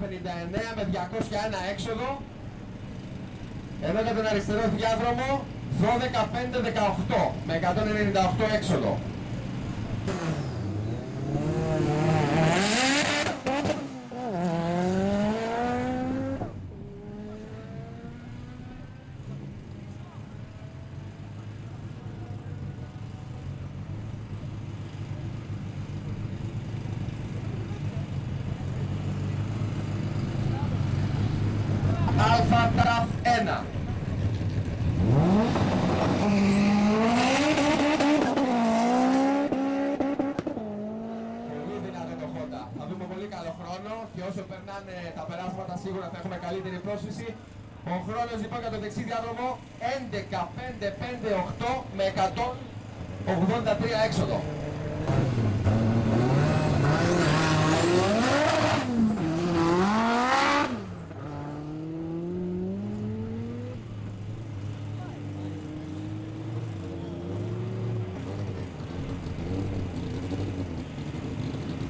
Δούση 11-9-59 με 201 έξοδο. Εδώ για τον αριστερό διάδρομο 12-5-18 με 198 έξοδο. Αλφα Τραφ 1. Πολύ δυνατό το Honda. Θα δούμε πολύ καλό χρόνο και όσο περνάνε τα περάσματα σίγουρα θα έχουμε καλύτερη πρόσφυση. Ο χρόνος λοιπόν για το δεξί διάδρομο 11-5-5-8 με 183 έξοδο.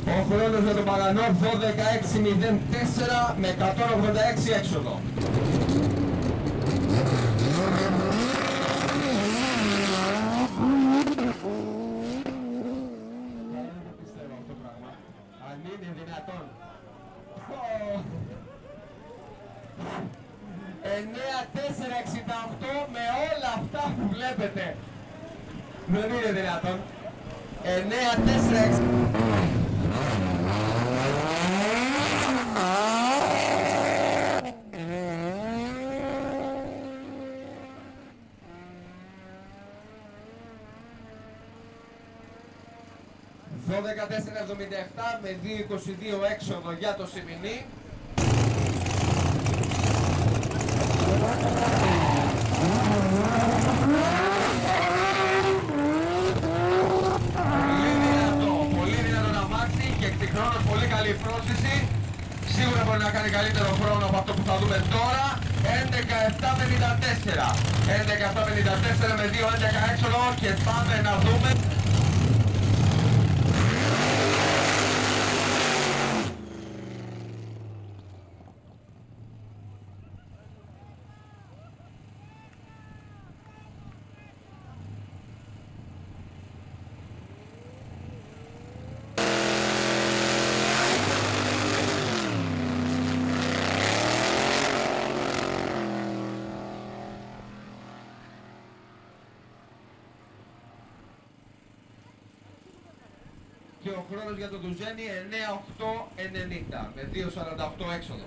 Ο χρόνος για τον Παγανό 12-6-0-4 με 186 έξοδο. Δεν πιστεύω αυτό το πράγμα. Αν είναι δυνατόν. 9-4-68 με όλα αυτά που βλέπετε. Δεν είναι δυνατόν. 9-4-68. Δώδεκα τέσσερα εβδομήντα εφτά με 2.22 έξοδο για το Σιμινί. Πολύ δυνατό, πολύ δυνατό να μάξει και εκτιχνώνως πολύ καλή πρόσθεση. Σίγουρα μπορεί να κάνει καλύτερο χρόνο από αυτό που θα δούμε τώρα. 11-7-54. 11-7-54 με 2-11 έξοδο και πάμε να δούμε και ο χρόνος για τον Τουζένι 9-8-90 με 2-48 έξοδο.